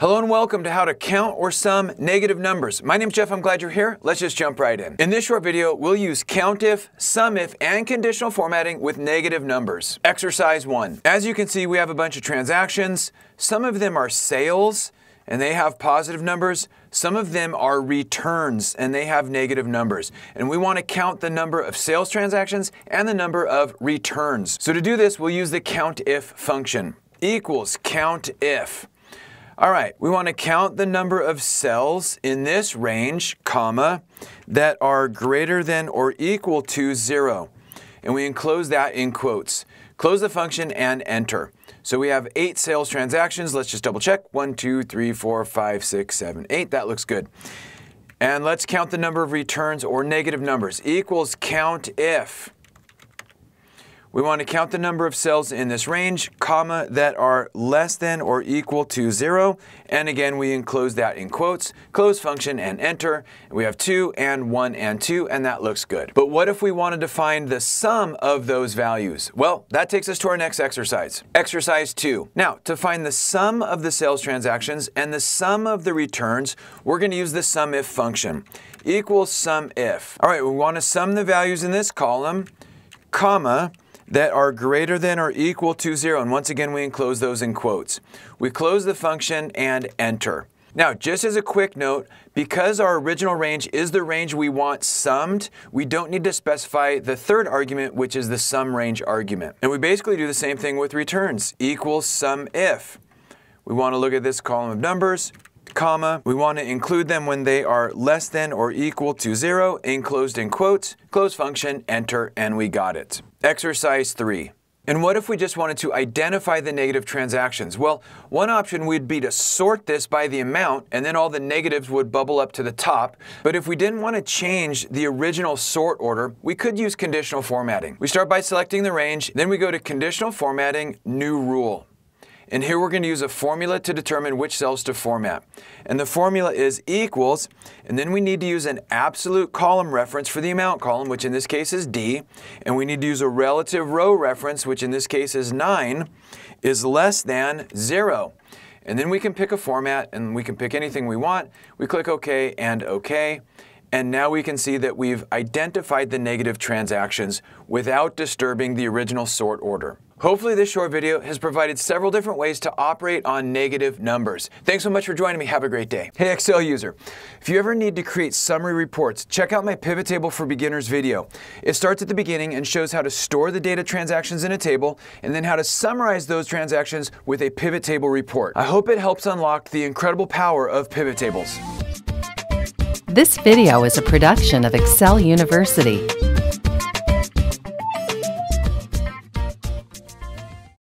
Hello and welcome to how to count or sum negative numbers. My name's Jeff, I'm glad you're here. Let's just jump right in. In this short video, we'll use COUNTIF, SUMIF, and conditional formatting with negative numbers. Exercise one. As you can see, we have a bunch of transactions. Some of them are sales, and they have positive numbers. Some of them are returns and they have negative numbers. And we want to count the number of sales transactions and the number of returns. So to do this, we'll use the COUNTIF function. Equals COUNTIF. All right, we want to count the number of cells in this range, comma, that are greater than or equal to zero. And we enclose that in quotes. Close the function and enter. So we have eight sales transactions. Let's just double check. One, two, three, four, five, six, seven, eight. That looks good. And let's count the number of returns or negative numbers. Equals count if. We want to count the number of cells in this range, comma, that are less than or equal to zero. And again, we enclose that in quotes, close function and enter. We have two and one and two, and that looks good. But what if we wanted to find the sum of those values? Well, that takes us to our next exercise. Exercise two. Now, to find the sum of the sales transactions and the sum of the returns, we're going to use the SUMIF function. Equals SUMIF. All right, we want to sum the values in this column, comma, that are greater than or equal to zero. And once again, we enclose those in quotes. We close the function and enter. Now, just as a quick note, because our original range is the range we want summed, we don't need to specify the third argument, which is the sum range argument. And we basically do the same thing with returns, equals sum if. We want to look at this column of numbers, comma. We want to include them when they are less than or equal to zero, enclosed in quotes, close function, enter, and we got it. Exercise 3. And what if we just wanted to identify the negative transactions? Well, one option would be to sort this by the amount, and then all the negatives would bubble up to the top. But if we didn't want to change the original sort order, we could use conditional formatting. We start by selecting the range, then we go to conditional formatting, new rule. And here we're going to use a formula to determine which cells to format. And the formula is equals, and then we need to use an absolute column reference for the amount column, which in this case is D, and we need to use a relative row reference, which in this case is 9, is less than 0. And then we can pick a format, and we can pick anything we want. We click OK and OK. And now we can see that we've identified the negative transactions without disturbing the original sort order. Hopefully this short video has provided several different ways to operate on negative numbers. Thanks so much for joining me. Have a great day. Hey Excel user, if you ever need to create summary reports, check out my pivot table for beginners video. It starts at the beginning and shows how to store the data transactions in a table and then how to summarize those transactions with a pivot table report. I hope it helps unlock the incredible power of pivot tables. This video is a production of Excel University.